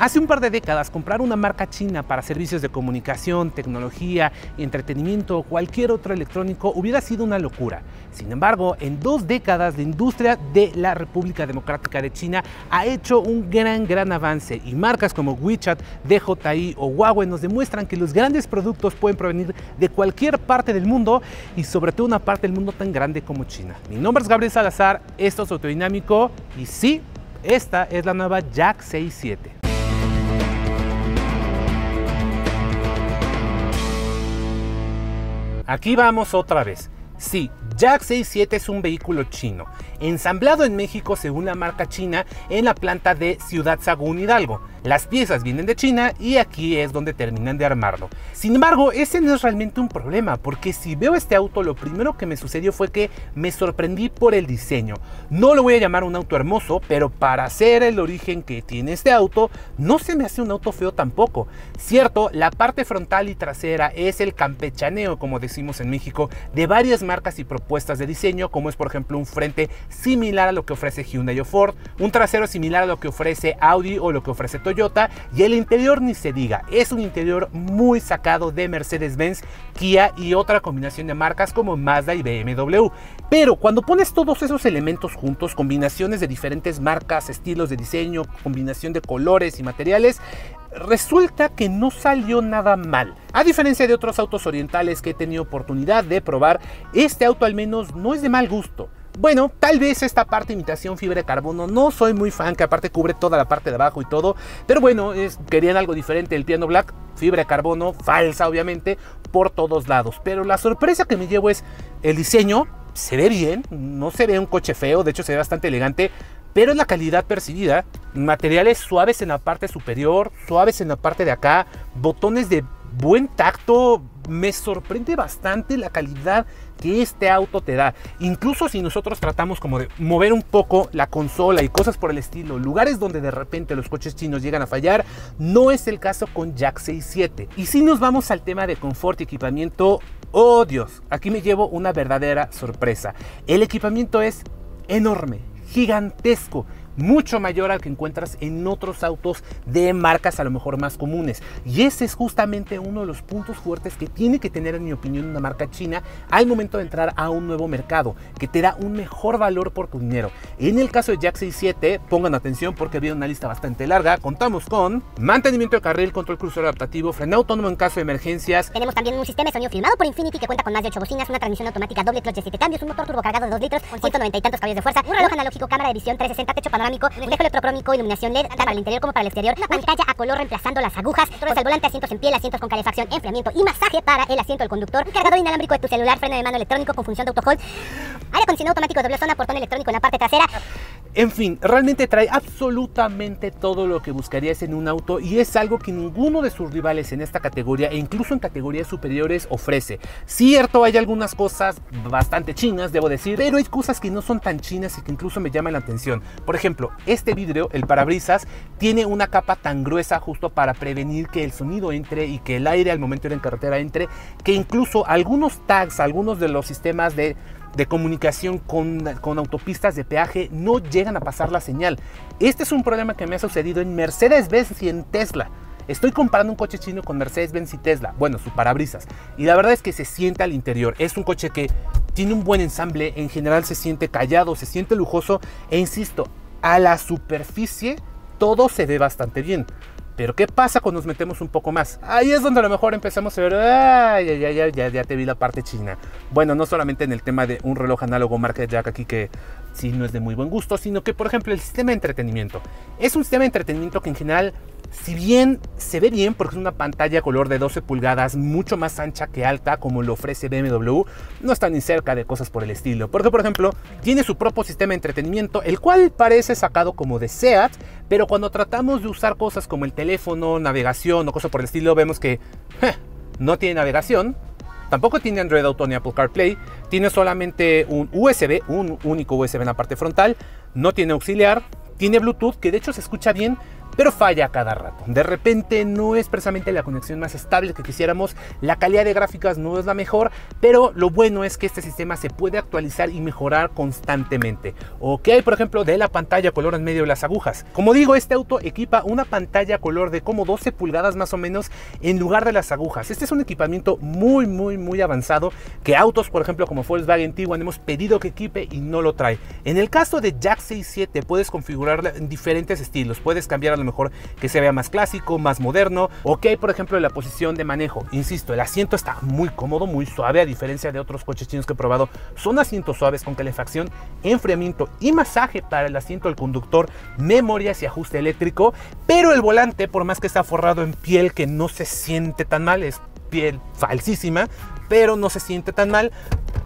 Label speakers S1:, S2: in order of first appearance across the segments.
S1: Hace un par de décadas comprar una marca china para servicios de comunicación, tecnología, entretenimiento o cualquier otro electrónico hubiera sido una locura. Sin embargo, en dos décadas la industria de la República Democrática de China ha hecho un gran, gran avance y marcas como WeChat, DJI o Huawei nos demuestran que los grandes productos pueden provenir de cualquier parte del mundo y sobre todo una parte del mundo tan grande como China. Mi nombre es Gabriel Salazar, esto es Autodinámico y sí, esta es la nueva Jack 67. Aquí vamos otra vez. Sí, Jack 67 es un vehículo chino, ensamblado en México según la marca china en la planta de Ciudad Sagún Hidalgo. Las piezas vienen de China y aquí es donde terminan de armarlo. Sin embargo, ese no es realmente un problema, porque si veo este auto, lo primero que me sucedió fue que me sorprendí por el diseño. No lo voy a llamar un auto hermoso, pero para hacer el origen que tiene este auto, no se me hace un auto feo tampoco. Cierto, la parte frontal y trasera es el campechaneo, como decimos en México, de varias marcas y propuestas de diseño, como es por ejemplo un frente similar a lo que ofrece Hyundai o Ford, un trasero similar a lo que ofrece Audi o lo que ofrece Toyota y el interior ni se diga, es un interior muy sacado de Mercedes-Benz, Kia y otra combinación de marcas como Mazda y BMW. Pero cuando pones todos esos elementos juntos, combinaciones de diferentes marcas, estilos de diseño, combinación de colores y materiales, resulta que no salió nada mal. A diferencia de otros autos orientales que he tenido oportunidad de probar, este auto al menos no es de mal gusto. Bueno, tal vez esta parte imitación fibra de carbono, no soy muy fan, que aparte cubre toda la parte de abajo y todo, pero bueno, es, querían algo diferente, el piano black, fibra de carbono, falsa obviamente, por todos lados. Pero la sorpresa que me llevo es el diseño, se ve bien, no se ve un coche feo, de hecho se ve bastante elegante, pero la calidad percibida, materiales suaves en la parte superior, suaves en la parte de acá, botones de buen tacto, me sorprende bastante la calidad que este auto te da. Incluso si nosotros tratamos como de mover un poco la consola y cosas por el estilo, lugares donde de repente los coches chinos llegan a fallar, no es el caso con Jack 67. Y si nos vamos al tema de confort y equipamiento, oh Dios, aquí me llevo una verdadera sorpresa. El equipamiento es enorme, gigantesco mucho mayor al que encuentras en otros autos de marcas a lo mejor más comunes. Y ese es justamente uno de los puntos fuertes que tiene que tener, en mi opinión, una marca china al momento de entrar a un nuevo mercado, que te da un mejor valor por tu dinero. En el caso de Jack 67, pongan atención porque había una lista bastante larga. Contamos con mantenimiento de carril, control crucero adaptativo, freno autónomo en caso de emergencias.
S2: Tenemos también un sistema de sonido filmado por Infinity que cuenta con más de 8 bocinas, una transmisión automática doble clutch de 7 cambios, un motor turbocargado de 2 litros con 190 y tantos caballos de fuerza, un reloj analógico, cámara de visión 360, techo panorámico un espejo electrocrómico, iluminación LED, tanto para el interior como para el exterior, pantalla a color reemplazando las agujas, el volante, asientos en piel, asientos con calefacción, enfriamiento y masaje para el asiento del conductor, un cargador inalámbrico de tu celular, freno de mano electrónico con función de auto hold, aire acondicionado automático doble zona, portón electrónico en la parte trasera.
S1: En fin, realmente trae absolutamente todo lo que buscarías en un auto y es algo que ninguno de sus rivales en esta categoría e incluso en categorías superiores ofrece. Cierto, hay algunas cosas bastante chinas, debo decir, pero hay cosas que no son tan chinas y que incluso me llaman la atención. Por ejemplo, este vidrio, el parabrisas, tiene una capa tan gruesa justo para prevenir que el sonido entre y que el aire al momento de ir en carretera entre, que incluso algunos tags, algunos de los sistemas de de comunicación con, con, autopistas de peaje no llegan a pasar la señal. Este es un problema que me ha sucedido en Mercedes-Benz y en Tesla. Estoy comparando un coche chino con Mercedes-Benz y Tesla, bueno, su parabrisas. Y la verdad es que se siente al interior. Es un coche que tiene un buen ensamble, en general se siente callado, se siente lujoso e insisto, a la superficie todo se ve bastante bien. Pero ¿qué pasa cuando nos metemos un poco más? Ahí es donde a lo mejor empezamos a ver, ay, ya, ya, ya, ya te vi la parte china. Bueno, no solamente en el tema de un reloj análogo marca Jack aquí que sí no es de muy buen gusto, sino que por ejemplo el sistema de entretenimiento. Es un sistema de entretenimiento que en general si bien se ve bien porque es una pantalla color de 12 pulgadas mucho más ancha que alta como lo ofrece BMW, no está ni cerca de cosas por el estilo. Porque por ejemplo tiene su propio sistema de entretenimiento, el cual parece sacado como de SEAT, pero cuando tratamos de usar cosas como el teléfono, navegación o cosas por el estilo, vemos que no tiene navegación. Tampoco tiene Android Auto ni Apple CarPlay, tiene solamente un USB, un único USB en la parte frontal, no tiene auxiliar, tiene Bluetooth que de hecho se escucha bien, pero falla a cada rato. De repente no es precisamente la conexión más estable que quisiéramos, la calidad de gráficas no es la mejor, pero lo bueno es que este sistema se puede actualizar y mejorar constantemente. O que hay, por ejemplo, de la pantalla color en medio de las agujas. Como digo, este auto equipa una pantalla color de como 12 pulgadas más o menos en lugar de las agujas. Este es un equipamiento muy, muy, muy avanzado que autos, por ejemplo, como Volkswagen Tiguan hemos pedido que equipe y no lo trae. En el caso de Jack 67 puedes configurarla en diferentes estilos. Puedes cambiar a mejor que se vea más clásico, más moderno. O que hay, por ejemplo, la posición de manejo. Insisto, el asiento está muy cómodo, muy suave, a diferencia de otros coches chinos que he probado. Son asientos suaves con calefacción, enfriamiento y masaje para el asiento del conductor, memorias y ajuste eléctrico. Pero el volante, por más que está forrado en piel que no se siente tan mal, es piel falsísima, pero no se siente tan mal,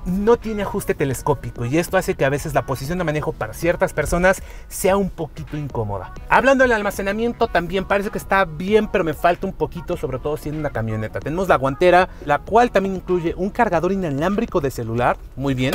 S1: no tiene ajuste telescópico y esto hace que a veces la posición de manejo para ciertas personas sea un poquito incómoda. Hablando del almacenamiento, también parece que está bien, pero me falta un poquito, sobre todo siendo una camioneta. Tenemos la guantera, la cual también incluye un cargador inalámbrico de celular, muy bien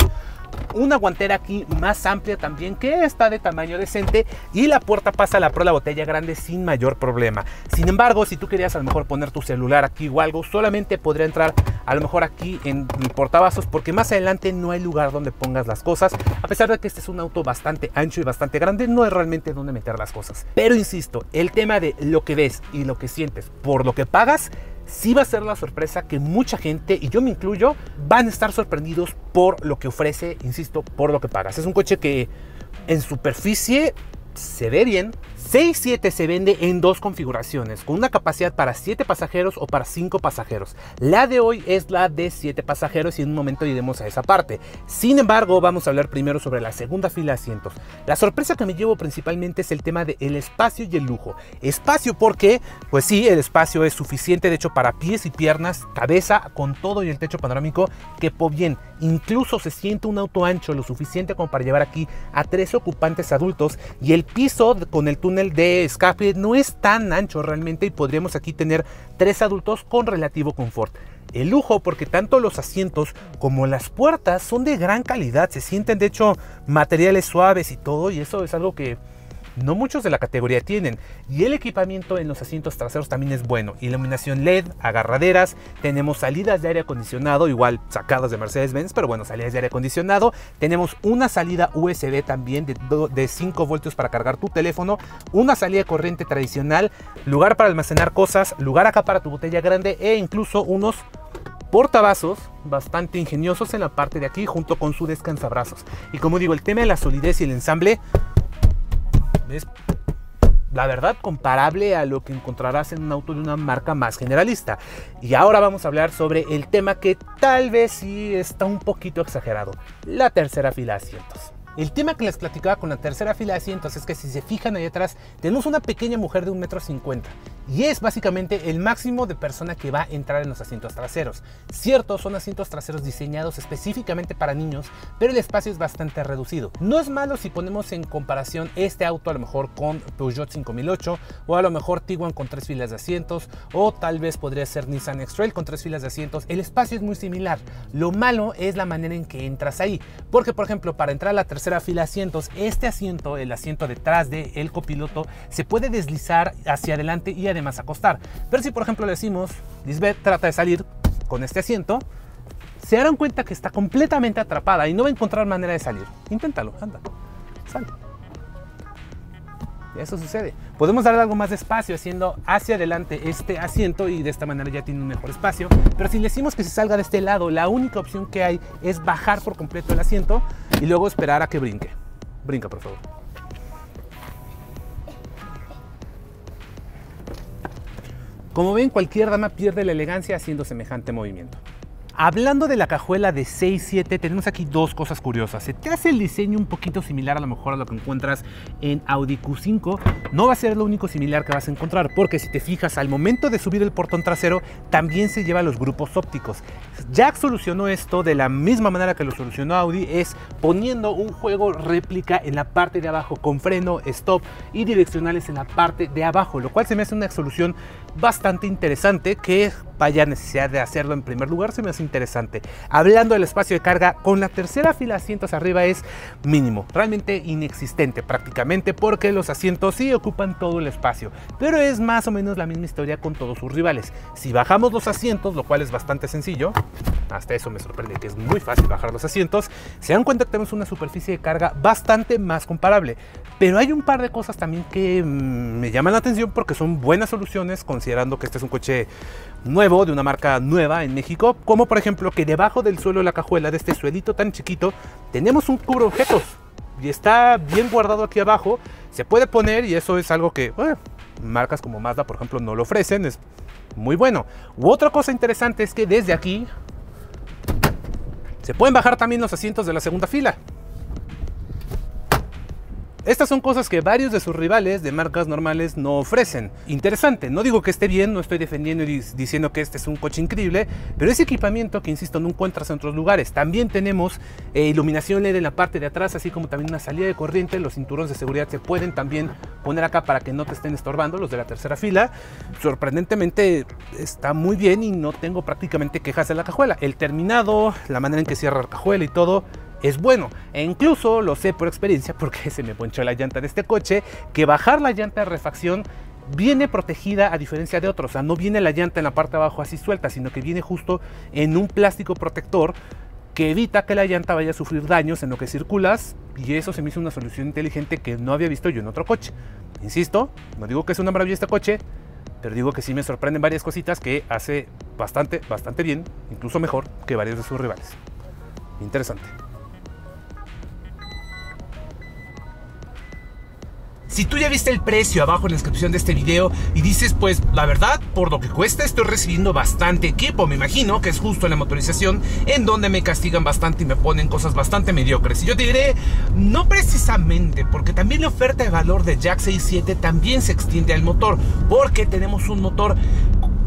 S1: una guantera aquí más amplia también que está de tamaño decente y la puerta pasa a la pro la botella grande sin mayor problema. Sin embargo, si tú querías a lo mejor poner tu celular aquí o algo, solamente podría entrar a lo mejor aquí en el portavasos porque más adelante no hay lugar donde pongas las cosas. A pesar de que este es un auto bastante ancho y bastante grande, no es realmente donde meter las cosas. Pero insisto, el tema de lo que ves y lo que sientes por lo que pagas sí va a ser la sorpresa que mucha gente, y yo me incluyo, van a estar sorprendidos por lo que ofrece, insisto, por lo que pagas. Es un coche que en superficie se ve bien, 6.7 se vende en dos configuraciones, con una capacidad para 7 pasajeros o para 5 pasajeros. La de hoy es la de 7 pasajeros y en un momento iremos a esa parte. Sin embargo, vamos a hablar primero sobre la segunda fila de asientos. La sorpresa que me llevo principalmente es el tema del espacio y el lujo. Espacio porque, pues sí, el espacio es suficiente de hecho para pies y piernas, cabeza con todo y el techo panorámico que po bien. Incluso se siente un auto ancho lo suficiente como para llevar aquí a tres ocupantes adultos y el piso con el túnel de escape no es tan ancho realmente y podríamos aquí tener tres adultos con relativo confort. El lujo porque tanto los asientos como las puertas son de gran calidad, se sienten de hecho materiales suaves y todo y eso es algo que no muchos de la categoría tienen. Y el equipamiento en los asientos traseros también es bueno. Iluminación LED, agarraderas, tenemos salidas de aire acondicionado, igual sacadas de Mercedes-Benz, pero bueno, salidas de aire acondicionado. Tenemos una salida USB también de, de 5 voltios para cargar tu teléfono, una salida de corriente tradicional, lugar para almacenar cosas, lugar acá para tu botella grande e incluso unos portavasos bastante ingeniosos en la parte de aquí junto con su descansabrazos. Y como digo, el tema de la solidez y el ensamble es la verdad comparable a lo que encontrarás en un auto de una marca más generalista. Y ahora vamos a hablar sobre el tema que tal vez sí está un poquito exagerado, la tercera fila de asientos. El tema que les platicaba con la tercera fila de asientos es que si se fijan ahí atrás, tenemos una pequeña mujer de un metro cincuenta y es básicamente el máximo de persona que va a entrar en los asientos traseros. Cierto, son asientos traseros diseñados específicamente para niños, pero el espacio es bastante reducido. No es malo si ponemos en comparación este auto a lo mejor con Peugeot 5008 o a lo mejor Tiguan con tres filas de asientos o tal vez podría ser Nissan X-Trail con tres filas de asientos. El espacio es muy similar. Lo malo es la manera en que entras ahí, porque por ejemplo para entrar a la tercera fila asientos, este asiento, el asiento detrás del el copiloto, se puede deslizar hacia adelante y además acostar. Pero si por ejemplo le decimos, Lisbeth trata de salir con este asiento, se darán cuenta que está completamente atrapada y no va a encontrar manera de salir. Inténtalo, anda, sal. Eso sucede. Podemos darle algo más de espacio haciendo hacia adelante este asiento y de esta manera ya tiene un mejor espacio. Pero si le decimos que se salga de este lado, la única opción que hay es bajar por completo el asiento y luego esperar a que brinque. Brinca, por favor. Como ven, cualquier dama pierde la elegancia haciendo semejante movimiento. Hablando de la cajuela de 6.7, tenemos aquí dos cosas curiosas. Se te hace el diseño un poquito similar a lo mejor a lo que encuentras en Audi Q5. No va a ser lo único similar que vas a encontrar, porque si te fijas, al momento de subir el portón trasero, también se lleva los grupos ópticos. Jack solucionó esto de la misma manera que lo solucionó Audi, es poniendo un juego réplica en la parte de abajo, con freno, stop y direccionales en la parte de abajo, lo cual se me hace una solución bastante interesante que vaya necesidad de hacerlo en primer lugar, se me hace interesante. Hablando del espacio de carga, con la tercera fila de asientos arriba es mínimo, realmente inexistente prácticamente, porque los asientos sí ocupan todo el espacio, pero es más o menos la misma historia con todos sus rivales. Si bajamos los asientos, lo cual es bastante sencillo, hasta eso me sorprende que es muy fácil bajar los asientos, se dan cuenta que tenemos una superficie de carga bastante más comparable. Pero hay un par de cosas también que mm, me llaman la atención porque son buenas soluciones considerando que este es un coche nuevo, de una marca nueva en México, como por ejemplo que debajo del suelo de la cajuela de este suelito tan chiquito tenemos un cubro objetos y está bien guardado aquí abajo, se puede poner y eso es algo que marcas como Mazda por ejemplo no lo ofrecen, es muy bueno. U otra cosa interesante es que desde aquí se pueden bajar también los asientos de la segunda fila. Estas son cosas que varios de sus rivales de marcas normales no ofrecen. Interesante, no digo que esté bien, no estoy defendiendo y diciendo que este es un coche increíble, pero es equipamiento que, insisto, no encuentras en otros lugares. También tenemos eh, iluminación LED en la parte de atrás, así como también una salida de corriente. Los cinturones de seguridad se pueden también poner acá para que no te estén estorbando, los de la tercera fila. Sorprendentemente está muy bien y no tengo prácticamente quejas de la cajuela. El terminado, la manera en que cierra la cajuela y todo, es bueno. E incluso lo sé por experiencia porque se me ponchó la llanta de este coche, que bajar la llanta de refacción viene protegida a diferencia de otros. O sea, no viene la llanta en la parte de abajo así suelta, sino que viene justo en un plástico protector que evita que la llanta vaya a sufrir daños en lo que circulas y eso se me hizo una solución inteligente que no había visto yo en otro coche. Insisto, no digo que es una maravilla este coche, pero digo que sí me sorprenden varias cositas que hace bastante, bastante bien, incluso mejor que varios de sus rivales. Interesante. Si tú ya viste el precio abajo en la descripción de este video y dices, pues la verdad, por lo que cuesta estoy recibiendo bastante equipo, me imagino que es justo en la motorización en donde me castigan bastante y me ponen cosas bastante mediocres. Y yo te diré, no precisamente, porque también la oferta de valor de Jack 67 también se extiende al motor, porque tenemos un motor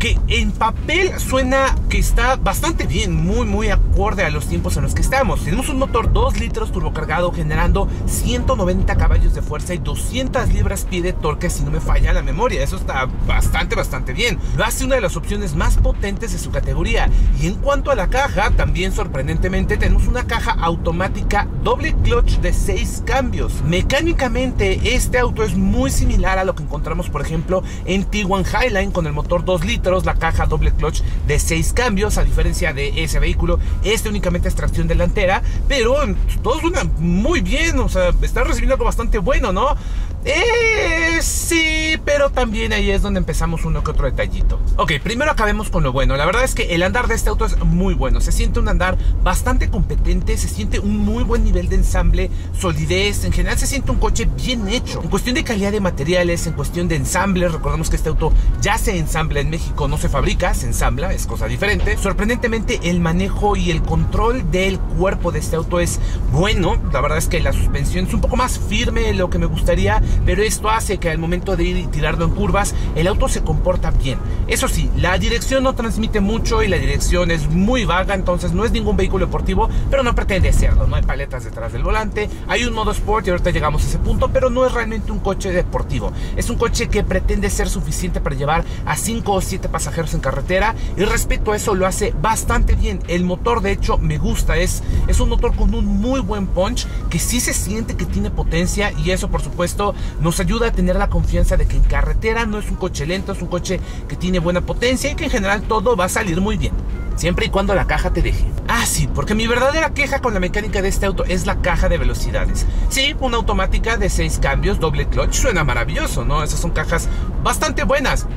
S1: que en papel suena que está bastante bien, muy muy acorde a los tiempos en los que estamos. Tenemos un motor 2 litros turbocargado generando 190 caballos de fuerza y 200 libras pie de torque si no me falla la memoria. Eso está bastante bastante bien. Lo hace una de las opciones más potentes de su categoría. Y en cuanto a la caja, también sorprendentemente tenemos una caja automática doble clutch de 6 cambios. Mecánicamente este auto es muy similar a lo que encontramos por ejemplo en Tiguan Highline con el motor 2 litros la caja doble clutch de 6 cambios, a diferencia de ese vehículo, este únicamente es tracción delantera, pero todo suena muy bien, o sea, está recibiendo algo bastante bueno, ¿no? Eh, sí, pero también ahí es donde empezamos uno que otro detallito. Ok, primero acabemos con lo bueno. La verdad es que el andar de este auto es muy bueno. Se siente un andar bastante competente, se siente un muy buen nivel de ensamble, solidez. En general se siente un coche bien hecho. En cuestión de calidad de materiales, en cuestión de ensamble, recordemos que este auto ya se ensambla en México, no se fabrica, se ensambla, es cosa diferente. Sorprendentemente el manejo y el control del cuerpo de este auto es bueno. La verdad es que la suspensión es un poco más firme de lo que me gustaría pero esto hace que al momento de ir y tirarlo en curvas, el auto se comporta bien. Eso sí, la dirección no transmite mucho y la dirección es muy vaga, entonces no es ningún vehículo deportivo, pero no pretende serlo. No hay paletas detrás del volante, hay un modo sport y ahorita llegamos a ese punto, pero no es realmente un coche deportivo. Es un coche que pretende ser suficiente para llevar a 5 o 7 pasajeros en carretera y respecto a eso lo hace bastante bien. El motor de hecho me gusta, es, es un motor con un muy buen punch que sí se siente que tiene potencia y eso por supuesto nos ayuda a tener la confianza de que en carretera no es un coche lento, es un coche que tiene buena potencia y que en general todo va a salir muy bien. Siempre y cuando la caja te deje. Ah, sí, porque mi verdadera queja con la mecánica de este auto es la caja de velocidades. Sí, una automática de 6 cambios, doble clutch, suena maravilloso, ¿no? Esas son cajas bastante buenas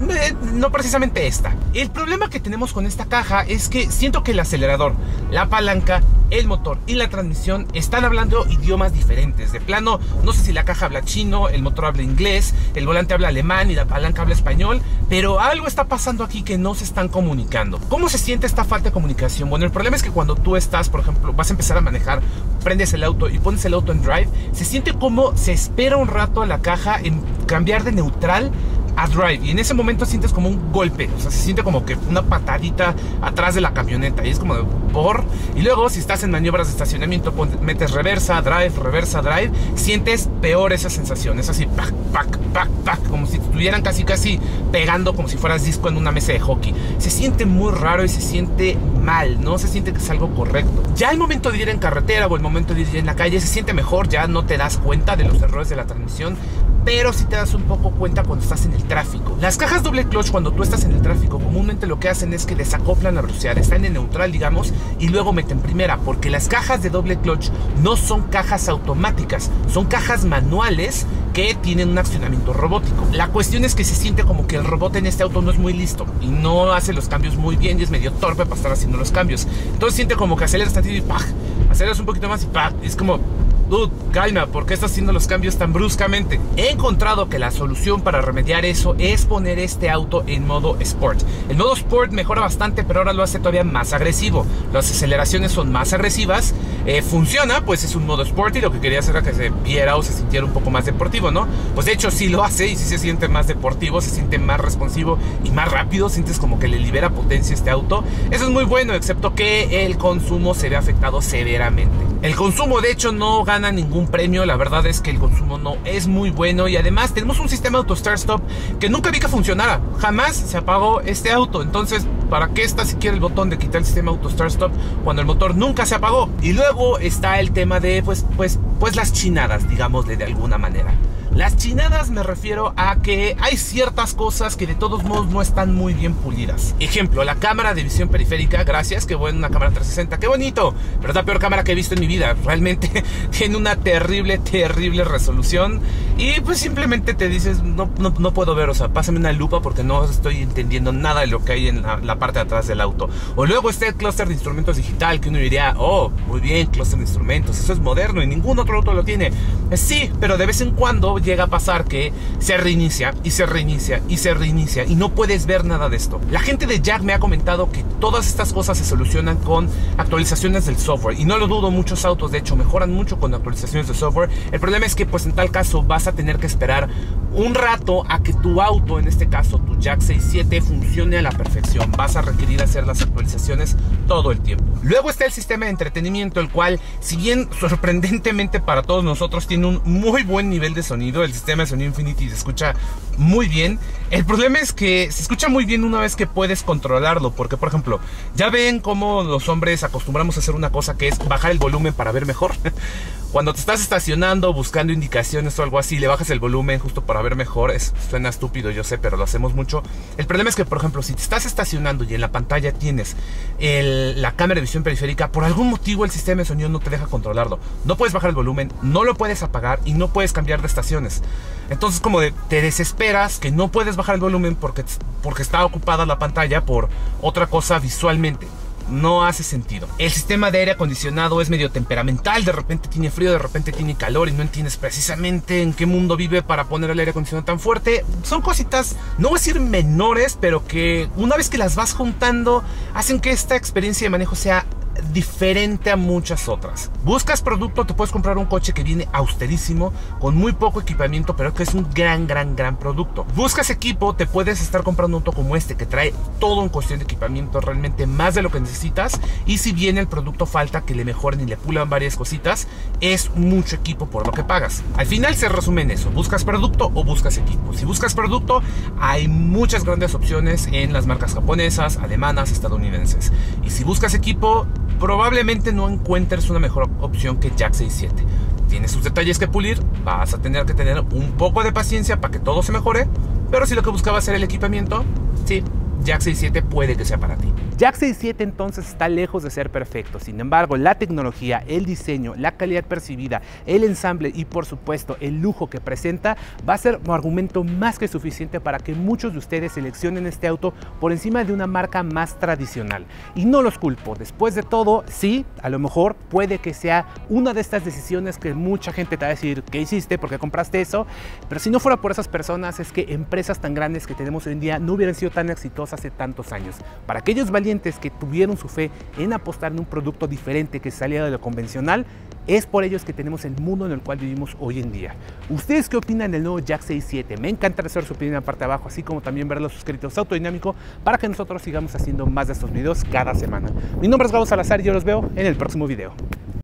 S1: no precisamente esta. El problema que tenemos con esta caja es que siento que el acelerador, la palanca, el motor y la transmisión están hablando idiomas diferentes. De plano, no sé si la caja habla chino, el motor habla inglés, el volante habla alemán y la palanca habla español, pero algo está pasando aquí que no se están comunicando. ¿Cómo se siente esta falta de comunicación? Bueno, el problema es que cuando tú estás, por ejemplo, vas a empezar a manejar, prendes el auto y pones el auto en drive, se siente como se espera un rato a la caja en cambiar de neutral a drive y en ese momento sientes como un golpe, o sea, se siente como que una patadita atrás de la camioneta y es como de por. Y luego, si estás en maniobras de estacionamiento, metes reversa, drive, reversa, drive, sientes peor esa sensación, es así, pac, pac, pac, pac, como si estuvieran casi, casi pegando como si fueras disco en una mesa de hockey. Se siente muy raro y se siente mal, no se siente que es algo correcto. Ya el momento de ir en carretera o el momento de ir en la calle se siente mejor, ya no te das cuenta de los errores de la transmisión, pero si te das un poco cuenta cuando estás en el tráfico. Las cajas doble clutch cuando tú estás en el tráfico comúnmente lo que hacen es que desacoplan la velocidad, están en neutral digamos y luego meten primera, porque las cajas de doble clutch no son cajas automáticas, son cajas manuales que tienen un accionamiento robótico. La cuestión es que se siente como que el robot en este auto no es muy listo y no hace los cambios muy bien y es medio torpe para estar haciendo los cambios. Entonces siente como que aceleras tantito y ¡pah! aceleras un poquito más y ¡pah! es como Dude, calma, ¿por qué estás haciendo los cambios tan bruscamente? He encontrado que la solución para remediar eso es poner este auto en modo Sport. El modo Sport mejora bastante, pero ahora lo hace todavía más agresivo. Las aceleraciones son más agresivas. Eh, funciona, pues es un modo Sport y lo que quería hacer era que se viera o se sintiera un poco más deportivo, ¿no? Pues de hecho sí lo hace y sí se siente más deportivo, se siente más responsivo y más rápido. Sientes como que le libera potencia este auto. Eso es muy bueno, excepto que el consumo se ve afectado severamente. El consumo, de hecho, no gana ningún premio. La verdad es que el consumo no es muy bueno. Y además tenemos un sistema auto start stop que nunca vi que funcionara. Jamás se apagó este auto. Entonces, ¿para qué está siquiera el botón de quitar el sistema auto start stop cuando el motor nunca se apagó? Y luego está el tema de, pues, pues, pues las chinadas, digámosle de alguna manera. Las chinadas me refiero a que hay ciertas cosas que de todos modos no están muy bien pulidas. Ejemplo, la cámara de visión periférica, gracias, que buena una cámara 360, qué bonito, pero es la peor cámara que he visto en mi vida. Realmente tiene una terrible, terrible resolución y pues simplemente te dices, no, no, puedo ver, o sea, pásame una lupa porque no estoy entendiendo nada de lo que hay en la, parte de atrás del auto. O luego está el clúster de instrumentos digital que uno diría, oh, muy bien, clúster de instrumentos, eso es moderno y ningún otro auto lo tiene. Sí, pero de vez en cuando llega a pasar que se reinicia y se reinicia y se reinicia y no puedes ver nada de esto. La gente de Jack me ha comentado que todas estas cosas se solucionan con actualizaciones del software y no lo dudo, muchos autos de hecho mejoran mucho con actualizaciones de software. El problema es que pues en tal caso vas a tener que esperar un rato a que tu auto, en este caso tu Jack 67, funcione a la perfección. Vas a requerir hacer las actualizaciones todo el tiempo. Luego está el sistema de entretenimiento, el cual, si bien sorprendentemente para todos nosotros tiene un muy buen nivel de sonido, el sistema de sonido Infinity se escucha muy bien. El problema es que se escucha muy bien una vez que puedes controlarlo, porque por ejemplo, ya ven cómo los hombres acostumbramos a hacer una cosa que es bajar el volumen para ver mejor. Cuando te estás estacionando buscando indicaciones o algo así, le bajas el volumen justo para ver mejor. Es, suena estúpido, yo sé, pero lo hacemos mucho. El problema es que, por ejemplo, si te estás estacionando y en la pantalla tienes la cámara de visión periférica, por algún motivo el sistema de sonido no te deja controlarlo. No puedes bajar el volumen, no lo puedes apagar y no puedes cambiar de estaciones. Entonces, como te desesperas que no puedes bajar el volumen porque, porque está ocupada la pantalla por otra cosa visualmente no hace sentido. El sistema de aire acondicionado es medio temperamental, de repente tiene frío, de repente tiene calor y no entiendes precisamente en qué mundo vive para poner el aire acondicionado tan fuerte. Son cositas, no voy a decir menores, pero que una vez que las vas juntando, hacen que esta experiencia de manejo sea diferente a muchas otras. Buscas producto, te puedes comprar un coche que viene austerísimo, con muy poco equipamiento, pero que es un gran, gran, gran producto. Buscas equipo, te puedes estar comprando un auto como este, que trae todo en cuestión de equipamiento, realmente más de lo que necesitas. Y si bien el producto falta que le mejoren y le pulan varias cositas, es mucho equipo por lo que pagas. Al final se resume en eso, buscas producto o buscas equipo. Si buscas producto, hay muchas grandes opciones en las marcas japonesas, alemanas, estadounidenses. Y si buscas equipo, probablemente no encuentres una mejor opción que Jack 67. Tiene sus detalles que pulir, vas a tener que tener un poco de paciencia para que todo se mejore, pero si lo que buscaba era el equipamiento, sí, Jack 67 puede que sea para ti. Jack 67 entonces está lejos de ser perfecto, sin embargo la tecnología, el diseño, la calidad percibida, el ensamble y por supuesto el lujo que presenta va a ser un argumento más que suficiente para que muchos de ustedes seleccionen este auto por encima de una marca más tradicional. Y no los culpo, después de todo, sí, a lo mejor puede que sea una de estas decisiones que mucha gente te va a decir, ¿qué hiciste? ¿Por qué compraste eso? Pero si no fuera por esas personas es que empresas tan grandes que tenemos hoy en día no hubieran sido tan exitosas hace tantos años. Para que ellos valieran que tuvieron su fe en apostar en un producto diferente que salía de lo convencional, es por ellos que tenemos el mundo en el cual vivimos hoy en día. ¿Ustedes qué opinan del nuevo Jack 67? Me encanta saber su opinión en la parte de abajo, así como también ver los suscritos autodinámico para que nosotros sigamos haciendo más de estos videos cada semana. Mi nombre es Gabo Salazar y yo los veo en el próximo video.